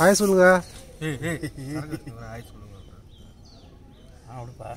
hi சொல்லுங்க ஏய் ஏய் ஆய் சொல்லுங்க ஆ விடுப்பா